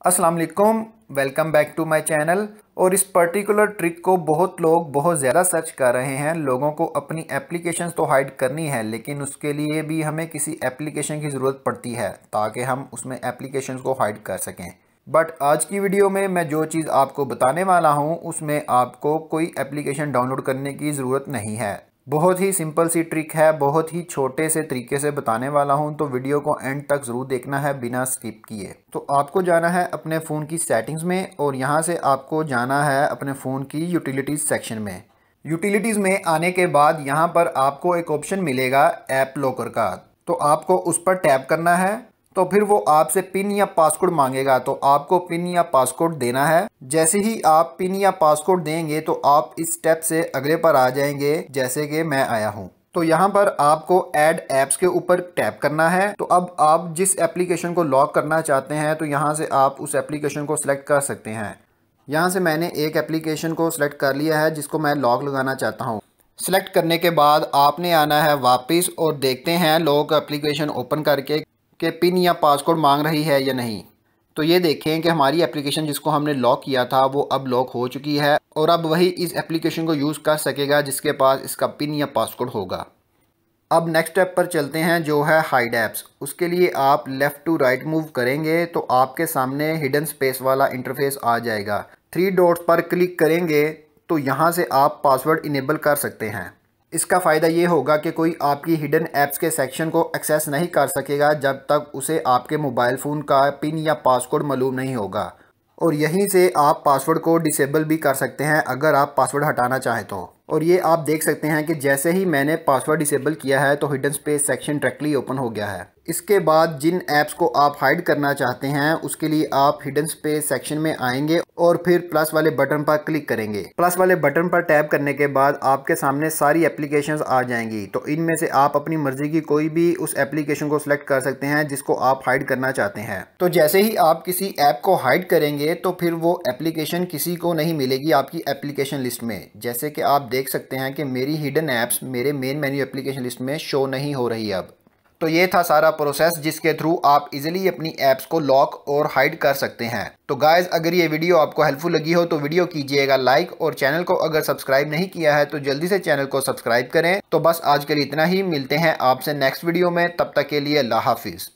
अस्सलाम वालेकुम welcome back to my channel और इस पर्टिकुलर ट्रिक को बहुत लोग बहुत ज़्यादा सर्च कर रहे हैं। लोगों को अपनी एप्लीकेशन तो हाइड करनी है, लेकिन उसके लिए भी हमें किसी एप्लीकेशन की ज़रूरत पड़ती है, ताकि हम उसमें एप्लीकेशन को हाइड कर सकें। बट आज की वीडियो में मैं जो चीज़ आपको बताने वाला हूँ, उसमें आपको कोई एप्लीकेशन डाउनलोड करने की ज़रूरत नहीं है। बहुत ही सिंपल सी ट्रिक है, बहुत ही छोटे से तरीके से बताने वाला हूँ तो वीडियो को एंड तक ज़रूर देखना है बिना स्किप किए। तो आपको जाना है अपने फ़ोन की सेटिंग्स में और यहाँ से आपको जाना है अपने फ़ोन की यूटिलिटीज़ सेक्शन में। यूटिलिटीज़ में आने के बाद यहाँ पर आपको एक ऑप्शन मिलेगा ऐप लॉकर का। तो आपको उस पर टैप करना है। तो फिर वो आपसे पिन या पासकोड मांगेगा। तो आपको पिन या पासकोड देना है। जैसे ही आप पिन या पासकोड देंगे तो आप इस स्टेप से अगले पर आ जाएँगे, जैसे कि मैं आया हूँ। तो यहाँ पर आपको ऐड एप्स के ऊपर टैप करना है। तो अब आप जिस एप्लीकेशन को लॉक करना चाहते हैं तो यहाँ से आप उस एप्लीकेशन को सिलेक्ट कर सकते हैं। यहाँ से मैंने एक एप्लीकेशन को सिलेक्ट कर लिया है, जिसको मैं लॉक लगाना चाहता हूँ। सिलेक्ट करने के बाद आपने आना है वापस, और देखते हैं लॉक एप्लीकेशन ओपन करके कि पिन या पासकोड मांग रही है या नहीं। तो ये देखें कि हमारी एप्लीकेशन जिसको हमने लॉक किया था, वो अब लॉक हो चुकी है और अब वही इस एप्लीकेशन को यूज़ कर सकेगा जिसके पास इसका पिन या पासकोड होगा। अब नेक्स्ट स्टेप पर चलते हैं जो है हाइड ऐप्स उसके लिए आप लेफ़्ट टू राइट मूव करेंगे तो आपके सामने हिडन स्पेस वाला इंटरफेस आ जाएगा। थ्री डॉट्स पर क्लिक करेंगे तो यहाँ से आप पासवर्ड इनेबल कर सकते हैं। इसका फ़ायदा ये होगा कि कोई आपकी हिडन ऐप्स के सेक्शन को एक्सेस नहीं कर सकेगा जब तक उसे आपके मोबाइल फ़ोन का पिन या पासवर्ड मालूम नहीं होगा। और यहीं से आप पासवर्ड को डिसेबल भी कर सकते हैं अगर आप पासवर्ड हटाना चाहें तो। और ये आप देख सकते हैं कि जैसे ही मैंने पासवर्ड डिसेबल किया है तो hidden space section directly open हो गया है। इसके बाद जिन ऐप्स को आप हाइड करना चाहते हैं, उसके लिए आप हिडन स्पेस सेक्शन में आएँगे और फिर प्लस वाले बटन पर क्लिक करेंगे। प्लस वाले बटन पर टैप करने के बाद आपके सामने सारी एप्लीकेशंस आ जाएँगी। तो इनमें से आप अपनी मर्ज़ी की कोई भी उस एप्लीकेशन को सिलेक्ट कर सकते हैं, जिसको आप हाइड करना चाहते हैं। तो जैसे ही आप किसी ऐप को हाइड करेंगे तो फिर वो एप्लीकेशन किसी को नहीं मिलेगी आपकी एप्लीकेशन लिस्ट में। जैसे कि आप देख सकते हैं कि मेरी हिडन ऐप्स मेरे मेन मेन्यू एप्लीकेशन लिस्ट में शो नहीं हो रही अब। तो ये था सारा प्रोसेस जिसके थ्रू आप इजीली अपनी ऐप्स को लॉक और हाइड कर सकते हैं। तो गाइज़ अगर ये वीडियो आपको हेल्पफुल लगी हो तो वीडियो कीजिएगा लाइक और चैनल को अगर सब्सक्राइब नहीं किया है तो जल्दी से चैनल को सब्सक्राइब करें। तो बस आज के लिए इतना ही, मिलते हैं आपसे नेक्स्ट वीडियो में, तब तक के लिए अल्लाह हाफिज़।